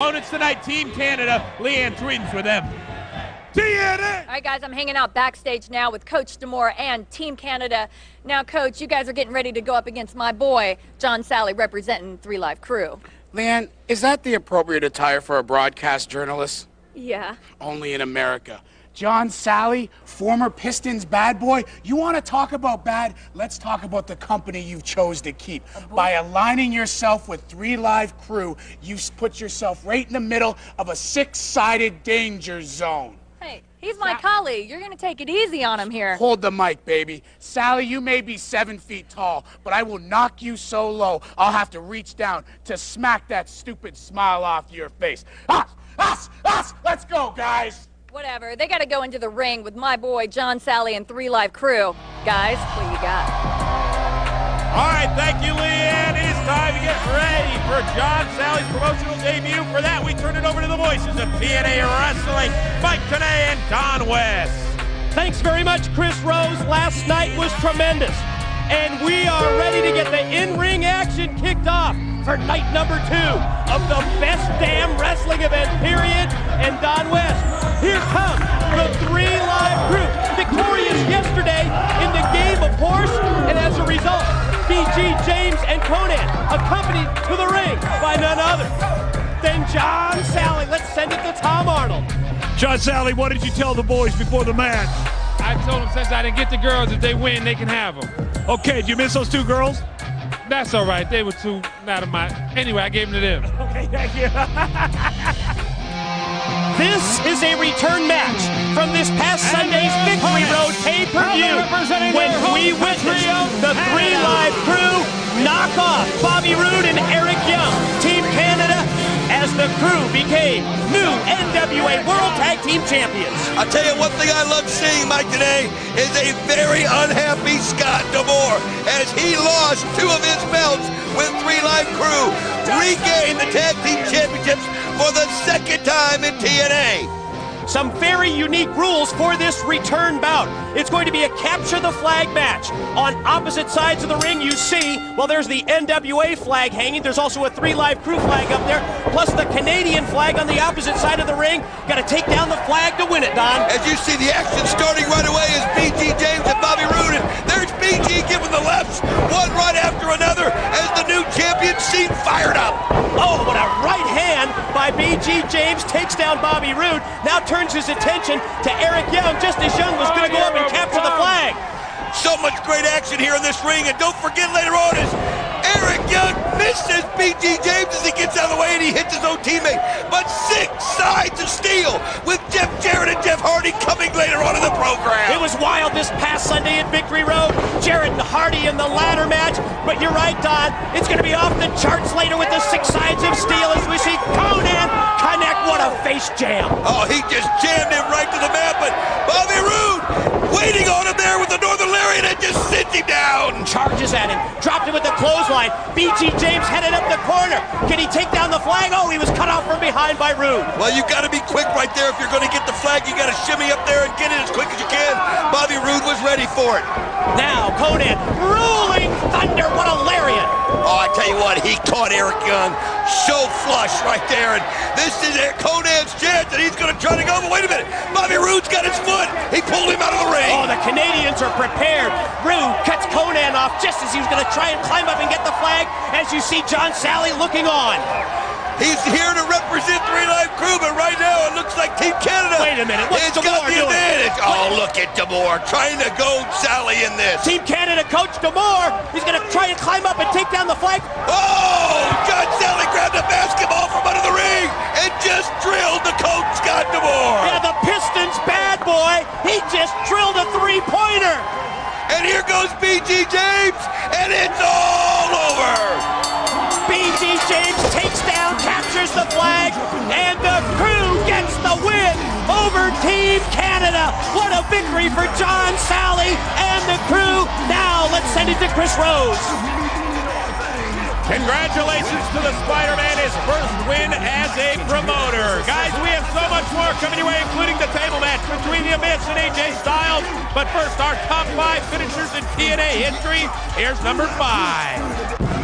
Opponents tonight, Team Canada. Leeann Tweeden's with them. TNA! All right, guys, I'm hanging out backstage now with Coach D'Amore and Team Canada. Now, Coach, you guys are getting ready to go up against my boy, John Salley, representing Three Live Kru. Leeann, is that the appropriate attire for a broadcast journalist? Yeah. Only in America. John Salley, former Pistons bad boy. You want to talk about bad? Let's talk about the company you've chose to keep. By aligning yourself with Three Live Kru, you've put yourself right in the middle of a six-sided danger zone. Hey, he's my colleague. You're going to take it easy on him here. Hold the mic, baby. Salley, you may be seven feet tall, but I will knock you so low, I'll have to reach down to smack that stupid smile off your face. Us, us, us! Let's go, guys! Whatever. They got to go into the ring with my boy, John Salley and Three Live Kru. Guys, what you got? All right, thank you, Leeann. It's time to get ready for John Salley's promotional debut. For that, we turn it over to the voices of TNA Wrestling, Mike Tenay and Don West. Thanks very much, Chris Rose. Last night was tremendous. And we are ready to get the in-ring action kicked off for night number two of the best damn wrestling event, period. And Don West, Konnan accompanied to the ring by none other than John Salley. Let's send it to Tom Arnold. John Salley, what did you tell the boys before the match? I told them since I didn't get the girls, if they win, they can have them. Okay, did you miss those two girls? That's all right. They were too not of my. Anyway, I gave them to them. Okay, thank you. This is a return match from this past Sunday's Victory Road pay-per-view crew became new NWA World Tag Team Champions. I'll tell you one thing I love seeing, Mike, today is a very unhappy Scott D'Amore as he lost two of his belts with Three Live Kru, regained the Tag Team Championships for the second time in TNA. Some very unique rules for this return bout. It's going to be a capture the flag match. On opposite sides of the ring, you see, well, there's the NWA flag hanging. There's also a three live Kru flag up there, plus the Canadian flag on the opposite side of the ring. Got to take down the flag to win it, Don. As you see the action starting right away is BG James and Bobby Roode. There's BG giving the lefts one right after another as the new champion seemed fired up. Oh, what a right hand by BG James takes down Bobby Roode. Now turns his attention to Eric Young, just as Young was going to go up and capture the flag. So much great action here in this ring. And don't forget later on is Eric Young misses BG James as he gets out of the way and he hits his own teammate. But six sides of steel with Jeff Jarrett and Jeff Hardy coming later on in the program. It was wild this past Sunday at Victory Road. Jarrett and Hardy in the ladder match. But you're right, Don. It's going to be off the charts later with the six sides of steel as we see Konnan connect. What a face jam. Oh, he just jammed him right to the mat. But Bobby Roode waiting on him there with the Northern Lariat and just sits him down. Charges at him. Dropped him with the clothesline. BG James headed up the corner. Can he take down the flag? Oh, he was cut off from behind by Roode. Well, you got to be quick right there. If you're going to get the flag, you got to shimmy up there and get it as quick as you can. Bobby Roode was ready for it. Now Konnan, rolling thunder. What a lariat. Oh, I tell you what, he caught Eric Young so flush right there. And this is Konnan's chance, and he's going to try to go. But wait a minute, Bobby Roode's got his foot. He pulled him out of the ring. Oh, the Canadians are prepared. Roode cuts Konnan off just as he was going to try and climb up and get the flag. As you see John Salley looking on. He's here to represent Three Live Kru, but right now Wait a minute, what's got doing? advantage. Oh, look at D'Amore trying to go Salley in this. Team Canada coach D'Amore. He's going to try to climb up and take down the flag. Oh, John Salley grabbed a basketball from under the ring and just drilled the coach Scott D'Amore. Yeah, the Pistons bad boy. He just drilled a three-pointer. And here goes BG James, and it's all over. BG James takes down, captures the Team Canada. What a victory for John Salley and the crew. Now let's send it to Chris Rose. Congratulations to the Spider-Man, his first win as a promoter. Guys, we have so much more coming your way, including the table match between The Abyss and AJ Styles. But first, our top five finishers in TNA history. Here's number five.